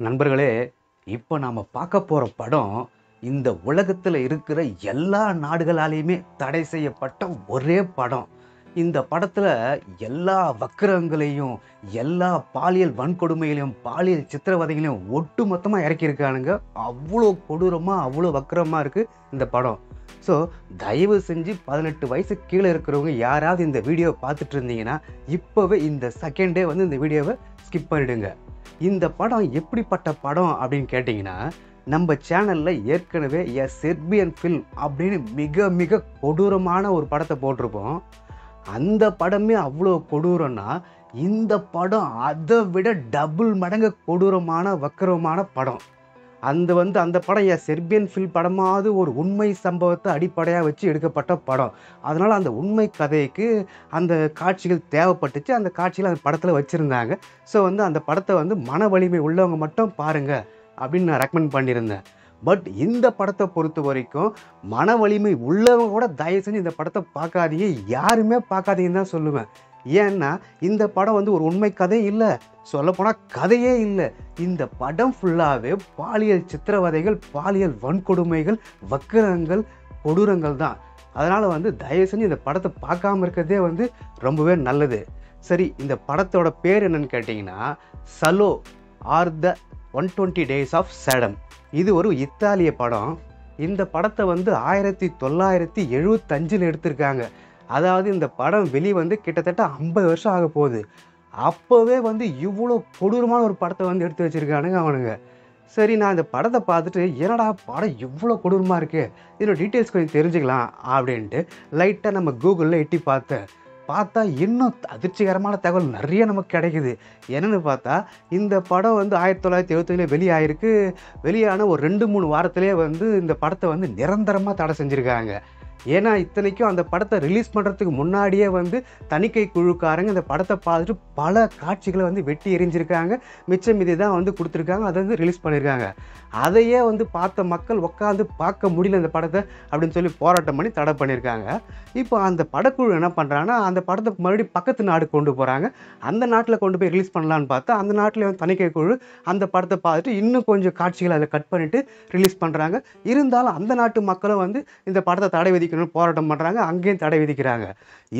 நண்பர்களே இப்போ நாம் பார்க்க போகிற படம் இந்த உலகத்தில் இருக்கிற எல்லா நாடுகளாலேயுமே தடை செய்யப்பட்ட ஒரே படம். இந்த படத்தில் எல்லா வக்கிரங்களையும் எல்லா பாலியல் வன்கொடுமைகளையும் பாலியல் சித்திரவதைகளையும் ஒட்டு மொத்தமாக இறக்கியிருக்கானுங்க. அவ்வளோ கொடூரமாக அவ்வளோ வக்கிரமாக இருக்குது இந்த படம். ஸோ தயவு செஞ்சு பதினெட்டு வயசு கீழே இருக்கிறவங்க யாராவது இந்த வீடியோவை பார்த்துட்டு இருந்தீங்கன்னா இப்போவே இந்த செகண்டே வந்து இந்த வீடியோவை ஸ்கிப் பண்ணிடுங்க. இந்த படம் எப்படிப்பட்ட படம் அப்படின்னு கேட்டிங்கன்னா நம்ம சேனலில் ஏற்கனவே எ செர்பியன் ஃபில்ம் அப்படின்னு மிக மிக கொடூரமான ஒரு படத்தை போட்டிருப்போம். அந்த படமே அவ்வளோ கொடூரம்னா இந்த படம் அதை விட டபுள் மடங்கு கொடூரமான வக்கரமான படம். அந்த வந்து அந்த படம் என் செர்பியன் ஃபில் படமாவது ஒரு உண்மை சம்பவத்தை அடிப்படையாக வச்சு எடுக்கப்பட்ட படம். அதனால் அந்த உண்மை கதைக்கு அந்த காட்சிகள் தேவைப்பட்டுச்சு. அந்த காட்சிகள் அந்த படத்தில் வச்சுருந்தாங்க. ஸோ வந்து அந்த படத்தை வந்து மன வலிமை உள்ளவங்க மட்டும் பாருங்கள் அப்படின்னு நான் ரெக்கமெண்ட் பண்ணியிருந்தேன். பட் இந்த படத்தை பொறுத்த வரைக்கும் மன வலிமை உள்ளவங்க கூட தயவு செஞ்சு இந்த படத்தை பார்க்காதீங்க. யாருமே பார்க்காதீங்கன்னு தான் சொல்லுவேன். ஏன்னா இந்த படம் வந்து ஒரு உண்மை கதை இல்லை. சொல்லப்போனால் கதையே இல்லை. இந்த படம் ஃபுல்லாகவே பாலியல் சித்திரவதைகள் பாலியல் வன்கொடுமைகள் வக்கிரங்கள் கொடூரங்கள் தான். அதனால் வந்து தயவு செஞ்சு இந்த படத்தை பார்க்காம இருக்கிறதே வந்து ரொம்பவே நல்லது. சரி இந்த படத்தோட பேர் என்னன்னு கேட்டிங்கன்னா Salo or the one twenty days of Sodom. இது ஒரு இத்தாலிய படம். இந்த படத்தை வந்து ஆயிரத்தி தொள்ளாயிரத்தி எழுபத்தஞ்சில் எடுத்திருக்காங்க. அதாவது இந்த படம் வெளிவந்து கிட்டத்தட்ட ஐம்பது வருஷம் ஆக போகுது. அப்போவே வந்து இவ்வளோ கொடூரமான ஒரு படத்தை வந்து எடுத்து வச்சுருக்கானுங்க அவனுங்க. சரி நான் இந்த படத்தை பார்த்துட்டு என்னடா படம் இவ்வளோ கொடூரமாக இருக்குது இதோட டீட்டெயில்ஸ் கொஞ்சம் தெரிஞ்சுக்கலாம் அப்படின்ட்டு லைட்டாக நம்ம கூகுளில் எட்டி பார்த்தேன் பார்த்தா இன்னும் அதிர்ச்சிகரமான தகவல் நிறைய நமக்கு கிடைக்குது. என்னென்னு பார்த்தா இந்த படம் வந்து ஆயிரத்தி தொள்ளாயிரத்தி எழுபத்தஞ்சில் வெளியாயிருக்கு. வெளியான ஒரு ரெண்டு மூணு வாரத்திலே வந்து இந்த படத்தை வந்து நிரந்தரமாக தடை செஞ்சுருக்காங்க. ஏன்னா இத்தனைக்கும் அந்த படத்தை ரிலீஸ் பண்ணுறதுக்கு முன்னாடியே வந்து தணிக்கை குழுக்காரங்க இந்த படத்தை பார்த்துட்டு பல காட்சிகளை வந்து வெட்டி எரிஞ்சிருக்காங்க மிச்சம் மீதி தான் வந்து கொடுத்துருக்காங்க. அதை வந்து ரிலீஸ் பண்ணியிருக்காங்க அதையே வந்து பார்த்த மக்கள் உட்காந்து பார்க்க முடியல இந்த படத்தை அப்படின்னு சொல்லி போராட்டம் பண்ணி தடை பண்ணியிருக்காங்க இப்போ அந்த படக்குழு என்ன பண்ணுறாங்கன்னா அந்த படத்தை மறுபடியும் பக்கத்து நாடு கொண்டு போகிறாங்க அந்த நாட்டில் கொண்டு போய் ரிலீஸ் பண்ணலான்னு பார்த்தா அந்த நாட்டில் வந்து தணிக்கை குழு அந்த படத்தை பார்த்துட்டு இன்னும் கொஞ்சம் காட்சிகளை அதில் கட் பண்ணிவிட்டு ரிலீஸ் பண்ணுறாங்க இருந்தாலும் அந்த நாட்டு மக்களும் வந்து இந்த படத்தை தடை விதிக்கணும்னு போராட்டம் பண்ணுறாங்க அங்கேயும் தடை விதிக்கிறாங்க.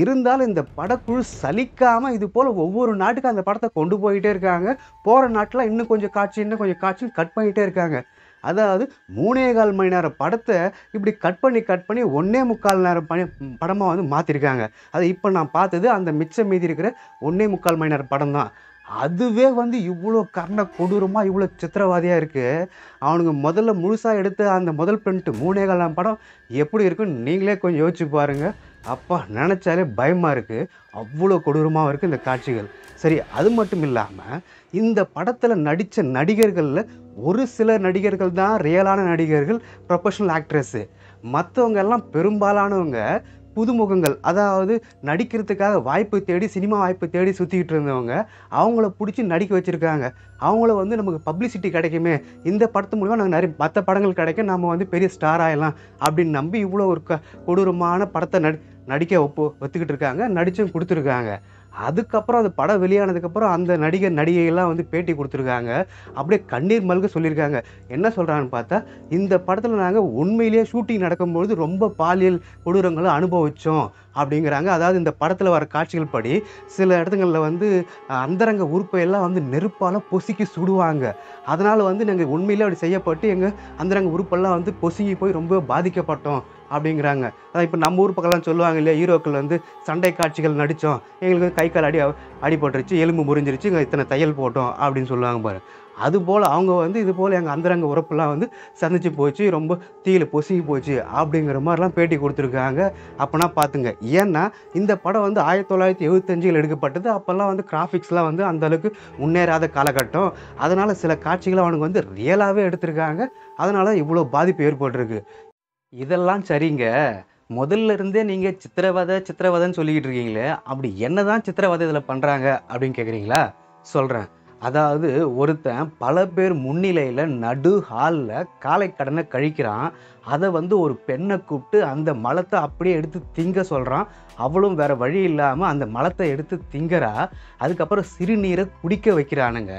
இருந்தாலும் இந்த படக்குழு சலிக்காமல் இது போல் ஒவ்வொரு நாட்டுக்கும் அந்த படத்தை கொண்டு போயிட்டே இருக்காங்க. போகிற நாட்டில் இன்னும் கொஞ்சம் காட்சி இன்னும் கொஞ்சம் காட்சி கட் பண்ணிகிட்டே இருக்காங்க. அதாவது மூணே கால் மணி நேரம் படத்தை இப்படி கட் பண்ணி கட் பண்ணி ஒன்றே முக்கால் நேரம் பணி படமாக வந்து மாற்றிருக்காங்க அது இப்போ நான் பார்த்தது அந்த மிச்சம் மீதி இருக்கிற ஒன்றே முக்கால் மணி நேரம் படம் தான் அதுவே வந்து இவ்வளோ கர்ண கொடூரமாக இவ்வளோ சித்திரவாதியாக இருக்குது அவனுங்க முதல்ல முழுசாக எடுத்த அந்த முதல் பிரிண்ட்டு மூணே படம் எப்படி இருக்குன்னு நீங்களே கொஞ்சம் யோசிச்சு பாருங்கள் அப்பா நினச்சாலே பயமாக இருக்குது அவ்வளோ கொடூரமாக இருக்குது இந்த காட்சிகள். சரி அது மட்டும் இல்லாமல் இந்த படத்தில் நடித்த நடிகர்களில் ஒரு சில நடிகர்கள் தான் ரியலான நடிகர்கள் ப்ரொஃபஷனல் ஆக்ட்ரஸ்ஸு மற்றவங்க எல்லாம் பெரும்பாலானவங்க புதுமுகங்கள் அதாவது நடிக்கிறதுக்காக வாய்ப்பு தேடி சினிமா வாய்ப்பு தேடி சுற்றிக்கிட்டு இருந்தவங்க அவங்கள பிடிச்சி நடிக்க வச்சுருக்காங்க. அவங்கள வந்து நமக்கு பப்ளிசிட்டி கிடைக்குமே. இந்த படத்து மூலிமா நாங்கள் நிறைய மற்ற படங்கள் கிடைக்கும் நம்ம வந்து பெரிய ஸ்டார் ஆகலாம் அப்படின்னு நம்பி இவ்வளோ ஒரு க கொடூரமான படத்தை நடி நடிக்க ஒப்பு ஒத்துக்கிட்டு இருக்காங்க. நடித்தும் கொடுத்துருக்காங்க. அதுக்கப்புறம் அந்த படம் வெளியானதுக்கப்புறம் அந்த நடிகர் நடிகைகள்லாம் வந்து பேட்டி கொடுத்துருக்காங்க. அப்படியே கண்ணீர் மல்க சொல்லியிருக்காங்க. என்ன சொல்கிறாங்கன்னு பார்த்தா இந்த படத்தில் நாங்கள் உண்மையிலேயே ஷூட்டிங் நடக்கும்பொழுது ரொம்ப பாலியல் கொடூரங்களை அனுபவித்தோம் அப்படிங்கிறாங்க. அதாவது இந்த படத்தில் வர காட்சிகள் படி சில இடத்துங்களில் வந்து அந்தரங்க உறுப்பையெல்லாம் வந்து நெருப்பால் பொசுக்கி சுடுவாங்க. அதனால் வந்து நாங்கள் உண்மையிலே அப்படி செய்யப்பட்டு எங்கள் அந்தரங்க உறுப்பெல்லாம் வந்து பொசுங்கி போய் ரொம்ப பாதிக்கப்பட்டோம். அப்படிங்கிறாங்க. அதான் இப்போ நம்ம ஊர் பக்கம்லாம் சொல்லுவாங்க இல்லையா ஹீரோக்கள் வந்து சண்டை காட்சிகள் நடித்தோம் எங்களுக்கு கை கால் அடி அடிபட்டுருச்சு எலும்பு முறிஞ்சிருச்சு இங்கே இத்தனை தையல் போட்டோம் அப்படின்னு சொல்லுவாங்க பாரு. அதுபோல் அவங்க வந்து இது போல் எங்கள் அந்தரங்க உறப்புலாம் வந்து சந்திச்சு போச்சு ரொம்ப தீயில் பொசுங்கி போச்சு அப்படிங்கிற மாதிரிலாம் பேட்டி கொடுத்துருக்காங்க. அப்போனா பார்த்துங்க ஏன்னா இந்த படம் வந்து ஆயிரத்தி தொள்ளாயிரத்தி எழுபத்தஞ்சில் எடுக்கப்பட்டது. அப்போல்லாம் வந்து கிராஃபிக்ஸ்லாம் வந்து அந்த அளவுக்கு முன்னேறாத காலகட்டம். அதனால் சில காட்சிகளை அவனுக்கு வந்து ரியலாகவே எடுத்திருக்காங்க. அதனால் இவ்வளோ பாதிப்பு ஏற்பட்டிருக்கு. இதெல்லாம் சரிங்க. முதல்ல இருந்தே நீங்கள் சித்திரவதை சித்திரவதைன்னு சொல்லிக்கிட்டு இருக்கீங்களே அப்படி என்ன தான் சித்திரவதை இதில் பண்ணுறாங்க அப்படின்னு கேட்குறீங்களா சொல்கிறேன் அதாவது ஒருத்தன் பல பேர் முன்னிலையில் நடு ஹாலில் காலை கடனை கழிக்கிறான். அதை வந்து ஒரு பெண்ணை கூப்பிட்டு அந்த மலத்தை அப்படியே எடுத்து திங்க சொல்கிறான் அவளும் வேறு வழி இல்லாமல் அந்த மலத்தை எடுத்து திங்கறா. அதுக்கப்புறம் சிறுநீரை குடிக்க வைக்கிறானுங்க.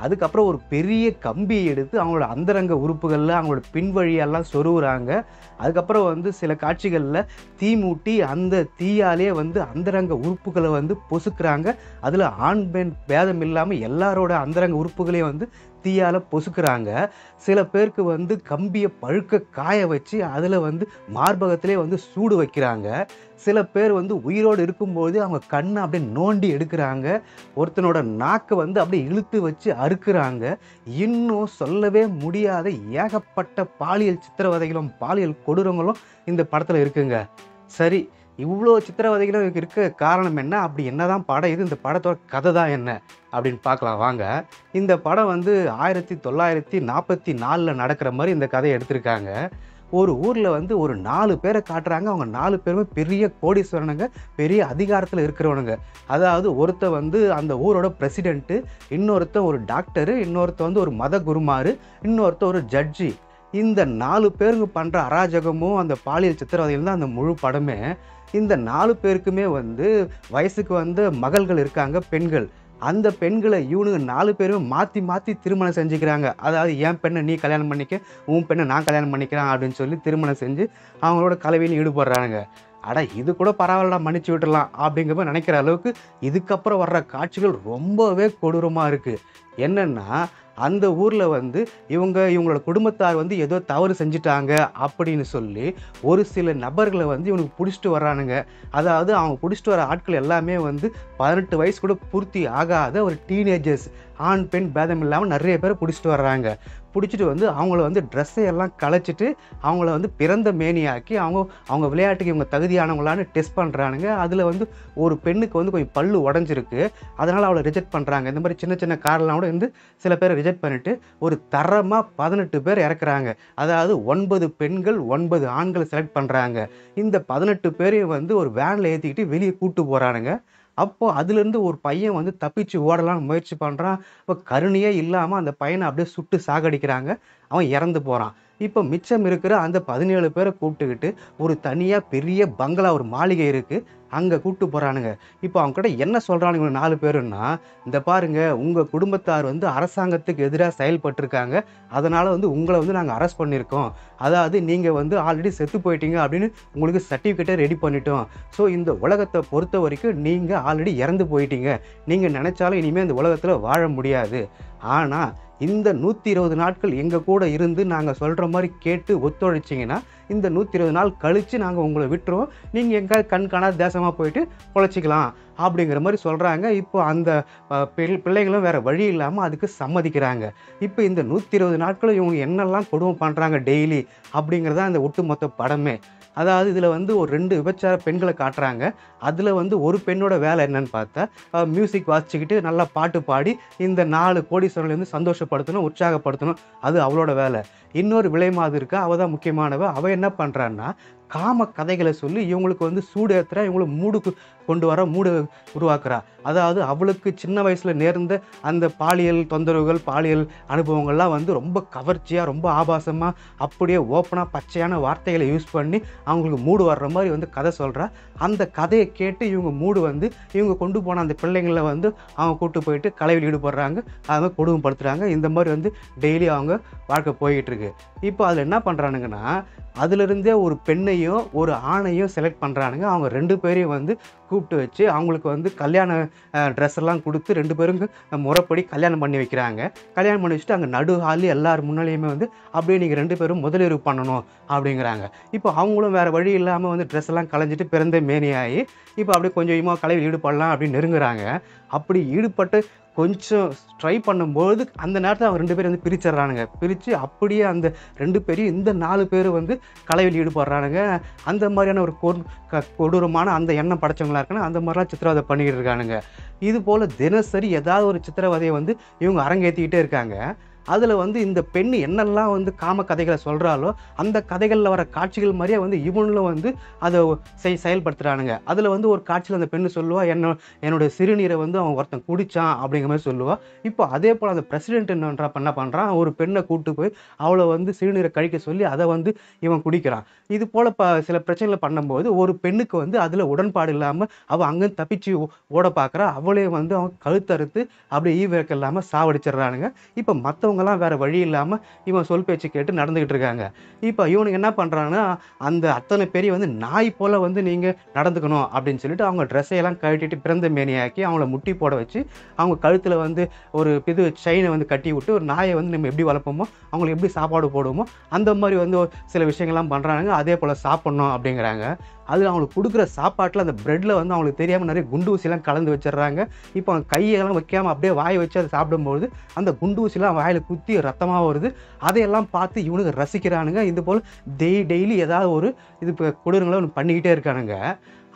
அதுக்கப்புறம் ஒரு பெரிய கம்பியை எடுத்து அவங்களோட அந்தரங்க உறுப்புகளில் அவங்களோட பின்வழியெல்லாம் சொருகுறாங்க அதுக்கப்புறம் வந்து சில காட்சிகளில் தீ மூட்டி அந்த தீயாலே வந்து அந்தரங்க உறுப்புகளை வந்து பொசுக்கிறாங்க. அதில் ஆண் பெண் பேதம் இல்லாமல் எல்லாரோட அந்தரங்க உறுப்புகளையும் வந்து தீயால் பொசுக்கிறாங்க. சில பேருக்கு வந்து கம்பியை பழுக்க காய வச்சு அதில் வந்து மார்பகத்திலே வந்து சூடு வைக்கிறாங்க. சில பேர் வந்து உயிரோடு இருக்கும்போது அவங்க கண்ணை அப்படியே நோண்டி எடுக்கிறாங்க. ஒருத்தனோட நாக்கை வந்து அப்படியே இழுத்து வச்சு அறுக்கிறாங்க. இன்னும் சொல்லவே முடியாத ஏகப்பட்ட பாலியல் சித்திரவதைகளும் பாலியல் கொடூரங்களும் இந்த படத்தில் இருக்குங்க. சரி இவ்வளோ சித்திரவதைகளும் இருக்க. காரணம் என்ன? அப்படி என்னதான் படம் இது? இந்த படத்தோட கதை தான் என்ன? அப்படின்னு பார்க்கலாம். வாங்க. இந்த படம் வந்து ஆயிரத்தி தொள்ளாயிரத்தி நாற்பத்தி நாலில் நடக்கிற மாதிரி இந்த கதையை எடுத்திருக்காங்க. ஒரு ஊரில் வந்து ஒரு நாலு பேரை காட்டுறாங்க. அவங்க நாலு பேருமே பெரிய கோடீஸ்வரனுங்க பெரிய அதிகாரத்தில் இருக்கிறவனுங்க. அதாவது ஒருத்த வந்து அந்த ஊரோட பிரசிடெண்ட்டு இன்னொருத்த ஒரு டாக்டரு இன்னொருத்த வந்து ஒரு மத குருமாரு இன்னொருத்த ஒரு ஜட்ஜி இந்த நாலு பேருங்க பண்ணுற அராஜகமும் அந்த பாலியல் சித்திரவதையில் தான் அந்த முழு படமே. இந்த நாலு பேருக்குமே வந்து வயசுக்கு வந்து மகள்கள் இருக்காங்க பெண்கள். அந்த பெண்களை இவனுங்க நாலு பேரும் மாற்றி மாற்றி திருமணம் செஞ்சுக்கிறாங்க. அதாவது என் பெண்ணை நீ கல்யாணம் பண்ணிக்க உன் பெண்ணை நான் கல்யாணம் பண்ணிக்கிறேன் அப்படின்னு சொல்லி திருமணம் செஞ்சு அவங்களோட கலவையில் ஈடுபடுறாங்க அட இது கூட பரவாயில்லடா மன்னிச்சு விட்டுடலாம் அப்படிங்கிற மாதிரி நினைக்கிற அளவுக்கு இதுக்கப்புறம் வர்ற காட்சிகள் ரொம்பவே கொடூரமாக இருக்குது என்னென்னா அந்த ஊரில் வந்து இவங்க இவங்களோட குடும்பத்தார் வந்து ஏதோ தவறு செஞ்சுட்டாங்க அப்படின்னு சொல்லி ஒரு சில நபர்களை வந்து இவனுக்கு பிடிச்சிட்டு வர்றானுங்க. அதாவது அவங்க பிடிச்சிட்டு வர ஆட்கள் எல்லாமே வந்து பதினெட்டு வயசு கூட பூர்த்தி ஆகாத ஒரு டீனேஜர்ஸ் ஆண் பெண் பேதம் இல்லாமல் நிறைய பேர் பிடிச்சிட்டு வர்றாங்க. பிடிச்சிட்டு வந்து அவங்கள வந்து ட்ரெஸ்ஸை எல்லாம் கலைச்சிட்டு அவங்கள வந்து பிறந்த மேனியாக்கி அவங்க அவங்க விளையாட்டுக்கு இவங்க தகுதியானவங்களான்னு டெஸ்ட் பண்ணுறானுங்க அதில் வந்து ஒரு பெண்ணுக்கு வந்து கொஞ்சம் பல்லு உடஞ்சிருக்கு. அதனால் அவளை ரிஜெக்ட் பண்ணுறாங்க இந்த மாதிரி சின்ன சின்ன காரெல்லாம் கூட வந்து சில பேரை ரிஜெக்ட் பண்ணிவிட்டு ஒரு தரமாக பதினெட்டு பேர் இறக்குறாங்க. அதாவது ஒன்பது பெண்கள் ஒன்பது ஆண்கள் செலக்ட் பண்ணுறாங்க இந்த பதினெட்டு பேரையும் வந்து ஒரு வேனில் ஏற்றிக்கிட்டு வெளியே கூப்பிட்டு போகிறானுங்க அப்போ அதுலேருந்து ஒரு பையன் வந்து தப்பிச்சு ஓடலாம்னு முயற்சி பண்ணுறான் இப்போ கருணையே இல்லாமல் அந்த பையனை அப்படியே சுட்டு சாகடிக்கிறாங்க. அவன் இறந்து போகிறான் இப்போ மிச்சம் இருக்கிற அந்த பதினேழு பேரை கூப்பிட்டுக்கிட்டு ஒரு தனியாக பெரிய பங்களா ஒரு மாளிகை இருக்குது அங்கே கூப்பிட்டு போகிறானுங்க இப்போ அவங்க கிட்ட என்ன சொல்கிறானுங்க நாலு பேருன்னா இந்த பாருங்கள் உங்கள் குடும்பத்தார் வந்து அரசாங்கத்துக்கு எதிராக செயல்பட்டிருக்காங்க. அதனால் வந்து உங்களை வந்து நாங்கள் அரெஸ்ட் பண்ணியிருக்கோம். அதாவது நீங்கள் வந்து ஆல்ரெடி செத்து போயிட்டீங்க அப்படின்னு உங்களுக்கு சர்டிஃபிகேட்டை ரெடி பண்ணிட்டோம். ஸோ இந்த உலகத்தை பொறுத்த வரைக்கும் நீங்கள் ஆல்ரெடி இறந்து போயிட்டீங்க. நீங்கள் நினச்சாலும் இனிமேல் இந்த உலகத்தில் வாழ முடியாது. ஆனால் இந்த நூற்றி இருபது நாட்கள் எங்கள் கூட இருந்து நாங்கள் சொல்கிற மாதிரி கேட்டு ஒத்துழைச்சிங்கன்னா இந்த நூற்றி இருபது நாள் கழித்து நாங்கள் உங்களை விட்டுருவோம். நீங்கள் எங்கேயாவது கண் காணாத தேசமாக போயிட்டு பொழைச்சிக்கலாம் அப்படிங்கிற மாதிரி சொல்கிறாங்க இப்போ அந்த அஹ், பிள்ளைங்களும் வேறு வழி இல்லாமல் அதுக்கு சம்மதிக்கிறாங்க. இப்போ இந்த நூற்றி இருபது நாட்களும் இவங்க என்னெல்லாம் கொடுமை பண்ணுறாங்க டெய்லி அப்படிங்கிறதா இந்த ஒட்டுமொத்த படமே. அதாவது இதில் வந்து ஒரு ரெண்டு விபச்சார பெண்களை காட்டுறாங்க. அதில் வந்து ஒரு பெண்ணோட வேலை என்னன்னு பார்த்தா மியூசிக் வாசிச்சுக்கிட்டு நல்லா பாட்டு பாடி இந்த நாலு கோடீஸ்வரர்களை வந்து சந்தோஷப்படுத்தணும் உற்சாகப்படுத்தணும். அது அவளோட வேலை. இன்னொரு விலை மாது இருக்கா அவள் தான் முக்கியமானவ. அவள் என்ன பண்ணுறான்னா காம கதைகளை சொல்லி இவங்களுக்கு வந்து சூடு ஏற்றுறா இவங்களுக்கு மூடுக்கு கொண்டு வர மூடு உருவாக்குறா. அதாவது அவளுக்கு சின்ன வயசில் நேர்ந்த அந்த பாலியல் தொந்தரவுகள் பாலியல் அனுபவங்கள்லாம் வந்து ரொம்ப கவர்ச்சியாக ரொம்ப ஆபாசமாக அப்படியே ஓப்பனாக பச்சையான வார்த்தைகளை யூஸ் பண்ணி அவங்களுக்கு மூடு வர்ற மாதிரி வந்து கதை சொல்கிறா அந்த கதையை கேட்டு இவங்க மூடு வந்து இவங்க கொண்டு போன அந்த பிள்ளைங்களை வந்து அவங்க கூப்பிட்டு போயிட்டு கலையில் ஈடுபடுறாங்க. அதை கொடுமைப்படுத்துகிறாங்க இந்த மாதிரி வந்து டெய்லி அவங்க வாழ்க்கை போய்கிட்டுருக்கு இப்போ அதில் என்ன பண்ணுறானுங்கன்னா அதிலிருந்தே ஒரு பெண்ணையும் ஒரு ஆணையும் செலக்ட் பண்ணுறானுங்க அவங்க ரெண்டு பேரையும் வந்து கூப்பிட்டு வச்சு அவங்களுக்கு வந்து கல்யாண ட்ரெஸ் எல்லாம் கொடுத்து ரெண்டு பேரும் முறைப்படி கல்யாணம் பண்ணி வைக்கிறாங்க. கல்யாணம் பண்ணி வச்சுட்டு அங்கே நடு ஹாலி எல்லார் முன்னாலேயுமே வந்து அப்படியே நீங்கள் ரெண்டு பேரும் முதலீடு பண்ணணும் அப்படிங்கிறாங்க. இப்போ அவங்களும் வேறு வழி இல்லாமல் வந்து ட்ரெஸ் எல்லாம் களைஞ்சிட்டு பிறந்த மேனியாகி இப்போ அப்படியே கொஞ்சம் கொஞ்சமாக கலையில் ஈடுபடலாம் அப்படின்னு நெருங்குறாங்க. அப்படி ஈடுபட்டு கொஞ்சம் ட்ரை பண்ணும்போது அந்த நேரத்தில் அவங்க ரெண்டு பேரும் வந்து பிரிச்சிடுறானுங்க. பிரித்து அப்படியே அந்த ரெண்டு பேரையும் இந்த நாலு பேர் வந்து கலையில் ஈடுபடுறானுங்க. அந்த மாதிரியான ஒரு கொ- க- கொடூரமான அந்த எண்ணம் படைச்சவங்களா இருக்கானு அந்த மாதிரிலாம் சித்திரவதை பண்ணிக்கிட்டு இருக்கானுங்க. இது போல் தினசரி ஏதாவது ஒரு சித்திரவதையை வந்து இவங்க அரங்கேற்றிக்கிட்டே இருக்காங்க. அதில் வந்து இந்த பெண் என்னெல்லாம் வந்து காம கதைகளை சொல்கிறாலோ அந்த கதைகளில் வர காட்சிகள் மாதிரியே வந்து இவனும் வந்து அதை செய் செயல்படுத்துகிறானுங்க அதில் வந்து ஒரு காட்சியில் அந்த பெண்ணு சொல்லுவா என்ன என்னோட சிறுநீரை வந்து அவன் ஒருத்தன் குடித்தான் அப்படிங்கிற மாதிரி சொல்லுவாள் இப்போ அதே போல் அந்த பிரசிடென்ட் என்னன்றா என்ன பண்ணுறான் ஒரு பெண்ணை கூட்டு போய் அவளை வந்து சிறுநீரை கழிக்க சொல்லி அதை வந்து இவன் குடிக்கிறான். இது போல் ப சில பிரச்சனைகளை பண்ணும்போது ஒரு பெண்ணுக்கு வந்து அதில் உடன்பாடு இல்லாமல் அவள் அங்கே தப்பிச்சு ஓட பார்க்குறா. அவளே வந்து அவன் கழுத்தறுத்து அப்படியே ஈவிரக்கம் இல்லாமல் சாவடிச்சிடுறானுங்க. இப்போ மற்றவங்க மற்றவங்கலாம் வேறு வழி இல்லாமல் இவன் சொல் பேச்சு கேட்டு நடந்துக்கிட்டு இருக்காங்க. இப்போ இவனுக்கு என்ன பண்ணுறாங்கன்னா அந்த அத்தனை பெரிய வந்து நாய் போல் வந்து நீங்கள் நடந்துக்கணும் அப்படின்னு சொல்லிட்டு அவங்க ட்ரெஸ்ஸையெல்லாம் கழட்டிட்டு பிறந்த மேனியாக்கி அவங்கள முட்டி போட வச்சு அவங்க கழுத்தில் வந்து ஒரு இது செயினை வந்து கட்டி விட்டு ஒரு நாயை வந்து நம்ம எப்படி வளர்ப்போமோ அவங்களுக்கு எப்படி சாப்பாடு போடுவோமோ அந்த மாதிரி வந்து ஒரு சில விஷயங்கள்லாம் பண்ணுறாங்க அதே போல் சாப்பிட்ணும் அப்படிங்கிறாங்க. அதில் அவங்களுக்கு கொடுக்குற சாப்பாட்டில் அந்த ப்ரெட்டில் வந்து அவங்களுக்கு தெரியாமல் நிறைய குண்டு ஊசிலாம் கலந்து வச்சிடுறாங்க. இப்போ அவங்க கையெல்லாம் வைக்காமல் அப்படியே வாயை வச்சு அதை சாப்பிடும்போது அந்த குண்டு ஊசிலாம் வாயில் குத்தி ரத்தமாக வருது. அதையெல்லாம் பார்த்து இவனுக்கு ரசிக்கிறானுங்க. இது போல் டெய் டெய்லி ஏதாவது ஒரு இது இப்போ கொடூரங்களை ஒன்று பண்ணிக்கிட்டே இருக்கானுங்க.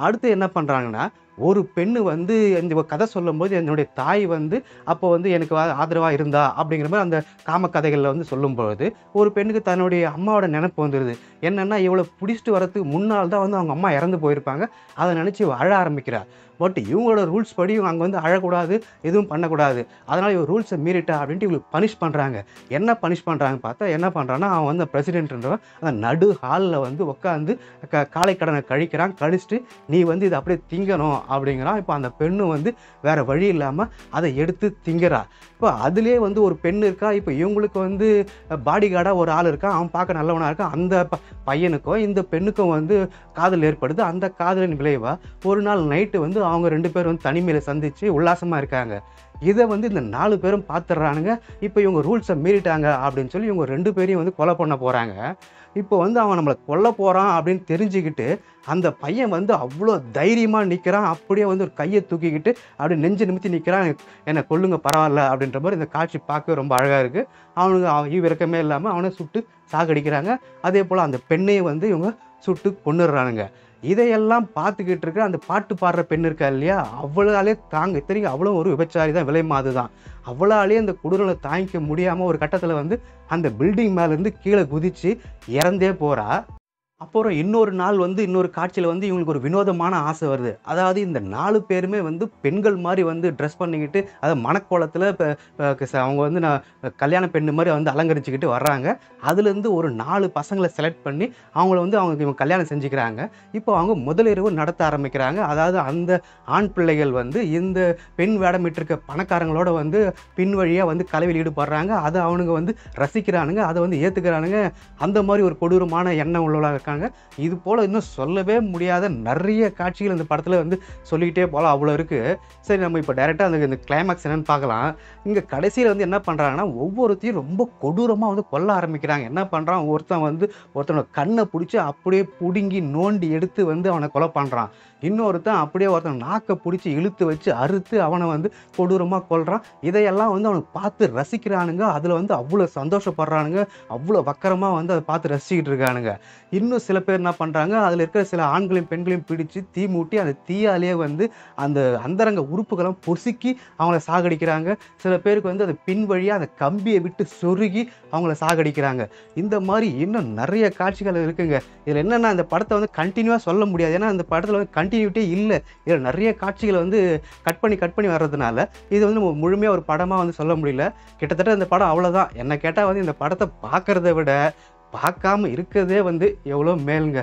அடுத்து என்ன பண்ணுறாங்கன்னா ஒரு பெண்ணு வந்து இந்த கதை சொல்லும்போது என்னுடைய தாய் வந்து அப்போ வந்து எனக்கு ஆதரவாக இருந்தா? அப்படிங்கிற மாதிரி அந்த காம கதைகளில் வந்து சொல்லும்பொழுது ஒரு பெண்ணுக்கு தன்னுடைய அம்மாவோட நினப்பு வந்துடுது என்னென்னா இவ்வளோ பிடிச்சிட்டு வரதுக்கு முன்னால் தான் வந்து அவங்க அம்மா இறந்து போயிருப்பாங்க. அதை நினச்சி அழ ஆரம்பிக்கிறா. பட் இவங்களோட ரூல்ஸ் படி இவங்க அங்கே வந்து அழக்கூடாது எதுவும் பண்ணக்கூடாது. அதனால் இவங்க ரூல்ஸை மீறிட்டா அப்படின்ட்டு இவங்களுக்கு பனிஷ் பண்ணுறாங்க என்ன பனிஷ் பண்ணுறாங்க பார்த்தா என்ன பண்ணுறான்னா அவன் வந்து பிரசிடென்ட்ன்றவன் அந்த நடு ஹாலில் வந்து உட்காந்து க காலை கடனை கழிக்கிறான் கழிச்சிட்டு நீ வந்து இதை அப்படியே திங்கணும் அப்படிங்கிறான் இப்போ அந்த பெண்ணு வந்து வேற வழி இல்லாமல் அதை எடுத்து திங்கிறா. இப்போ அதுலேயே வந்து ஒரு பெண் இருக்கா? இப்போ இவங்களுக்கு வந்து பாடி கார்டாக ஒரு ஆள் இருக்கான் அவன் பார்க்க நல்லவனாக இருக்கான் அந்த ப- பையனுக்கும் இந்த பெண்ணுக்கும் வந்து காதல் ஏற்படுது. அந்த காதலின் விளைவாக ஒரு நாள் நைட்டு வந்து அவங்க ரெண்டு பேரும் வந்து தனிமையில் சந்தித்து உல்லாசமாக இருக்காங்க. இதை வந்து இந்த நாலு பேரும் பார்த்துடுறானுங்க இப்போ இவங்க ரூல்ஸை மீறிட்டாங்க அப்படின்னு சொல்லி இவங்க ரெண்டு பேரையும் வந்து கொலை பண்ண போகிறாங்க இப்போ வந்து அவன் நம்மளை கொல்ல போகிறான் அப்படின்னு தெரிஞ்சுக்கிட்டு அந்த பையன் வந்து அவ்வளோ தைரியமாக நிற்கிறான் அப்படியே வந்து ஒரு கையை தூக்கிக்கிட்டு அப்படியே நெஞ்சு நிமித்தி நிற்கிறான் என்னை கொல்லுங்க பரவாயில்ல. அப்படின்ற மாதிரி இந்த காட்சி பார்க்க ரொம்ப அழகாக இருக்குது அவனுக்கு அவன் ஈவிரக்கமே இல்லாமல் அவனை சுட்டு சாகடிக்கிறாங்க. அதே போல் அந்த பெண்ணையும் வந்து இவங்க சுட்டு கொன்னுடுறானுங்க. இதையெல்லாம் பார்த்துக்கிட்டு இருக்கிற அந்த பாட்டு பாடுற பெண் இருக்கா இல்லையா? அவளாலே தாங்க இத்தனைக்கும் அவ்வளோ ஒரு விபச்சாரி தான் விலை மாது தான். அவளாலே அந்த குடூரலை தாங்கிக்க முடியாமல் ஒரு கட்டத்தில் வந்து அந்த பில்டிங் மேலேருந்து கீழே குதித்து இறந்தே போகிறா அப்புறம் இன்னொரு நாள் வந்து இன்னொரு காட்சியில் வந்து இவங்களுக்கு ஒரு வினோதமான ஆசை வருது. அதாவது இந்த நாலு பேருமே வந்து பெண்கள் மாதிரி வந்து ட்ரெஸ் பண்ணிக்கிட்டு அதை மணக்கோலத்தில் இப்போ அவங்க வந்து நான் கல்யாண பெண்ணு மாதிரி வந்து அலங்கரிச்சுக்கிட்டு வர்றாங்க. அதுலேருந்து ஒரு நாலு பசங்களை செலக்ட் பண்ணி அவங்கள வந்து அவங்க இவங்க கல்யாணம் செஞ்சுக்கிறாங்க. இப்போ அவங்க முதலிரவு நடத்த ஆரம்பிக்கிறாங்க. அதாவது அந்த ஆண் பிள்ளைகள் வந்து இந்த பெண் வேடமிட்டிருக்க பணக்காரங்களோட வந்து பின் வழியாக வந்து கலவையில் ஈடுபடுறாங்க. அதை அவனுங்க வந்து ரசிக்கிறானுங்க. அதை வந்து ஏற்றுக்கிறானுங்க அந்த மாதிரி ஒரு கொடூரமான எண்ணம் உள்ளவளாக இருக்காங்க இது போல் இன்னும் சொல்லவே முடியாத நிறைய காட்சிகள் இந்த படத்தில் வந்து சொல்லிக்கிட்டே போகலாம் அவ்வளோ இருக்குது சரி நம்ம இப்போ டைரெக்டாக அந்த இந்த கிளைமேக்ஸ் என்னென்னு பார்க்கலாம். இங்கே கடைசியில் வந்து என்ன பண்ணுறாங்கன்னா ஒவ்வொருத்தையும் ரொம்ப கொடூரமாக வந்து கொல்ல ஆரம்பிக்கிறாங்க. என்ன பண்ணுறான் ஒருத்தன் வந்து ஒருத்தனோட கண்ணை பிடிச்சி அப்படியே பிடுங்கி நோண்டி எடுத்து வந்து அவனை கொலை பண்ணுறான் இன்னொருத்தன் அப்படியே ஒருத்தன் நாக்கை பிடிச்சி இழுத்து வச்சு அறுத்து அவனை வந்து கொடூரமாக கொள்கிறான் இதையெல்லாம் வந்து அவனுக்கு பார்த்து ரசிக்கிறானுங்க. அதில் வந்து அவ்வளோ சந்தோஷப்படுறானுங்க. அவ்வளோ வக்கரமாக வந்து அதை பார்த்து ரசிச்சுக்கிட்டு இருக்கானுங்க. இன்னும் சில பேர் என்ன பண்ணுறாங்க அதில் இருக்கிற சில ஆண்களையும் பெண்களையும் பிடிச்சு தீ மூட்டி அந்த தீயாலேயே வந்து அந்த அந்தரங்க உறுப்புகளும் பொசுக்கி அவங்கள சாகடிக்கிறாங்க. சில பேருக்கு வந்து அது பின் வழியாக அந்த கம்பியை விட்டு சொருகி அவங்கள சாகடிக்கிறாங்க. இந்த மாதிரி இன்னும் நிறைய காட்சிகள் இருக்குங்க. இதில் என்னென்னா இந்த படத்தை வந்து கண்டினியூவாக சொல்ல முடியாது. ஏன்னா இந்த படத்தில் வந்து கண்டினியூட்டே இல்லை. இதில் நிறைய காட்சிகளை வந்து கட் பண்ணி கட் பண்ணி வர்றதுனால இது வந்து நம்ம முழுமையாக ஒரு படமாக வந்து சொல்ல முடியல. கிட்டத்தட்ட இந்த படம் அவ்வளோதான் என்னை கேட்டால் வந்து இந்த படத்தை பார்க்குறத விட பார்க்காம இருக்கிறதே வந்து எவ்வளோ மேலுங்க.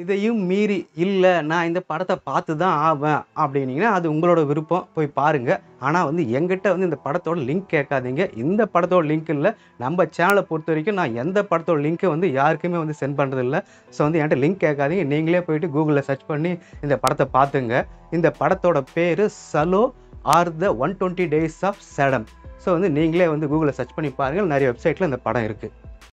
இதையும் மீறி இல்லை நான் இந்த படத்தை பார்த்து தான் ஆவேன் அப்படின்னீங்கன்னா அது உங்களோட விருப்பம். போய் பாருங்கள் ஆனால் வந்து எங்கிட்ட வந்து இந்த படத்தோட லிங்க் கேட்காதீங்க. இந்த படத்தோட லிங்க் இல்லை. நம்ம சேனலை பொறுத்த வரைக்கும் நான் எந்த படத்தோட லிங்க்கை வந்து யாருக்குமே வந்து சென்ட் பண்ணுறதில்ல ஸோ வந்து என்கிட்ட லிங்க் கேட்காதீங்க. நீங்களே போயிட்டு கூகுளில் சர்ச் பண்ணி இந்த படத்தை பார்த்துங்க. இந்த படத்தோட பேர் Salo or the one twenty days of Sodom so வந்து நீங்களே வந்து கூகுளில் சர்ச் பண்ணி பாருங்கள் நிறைய வெப்சைட்டில் இந்த படம் இருக்குது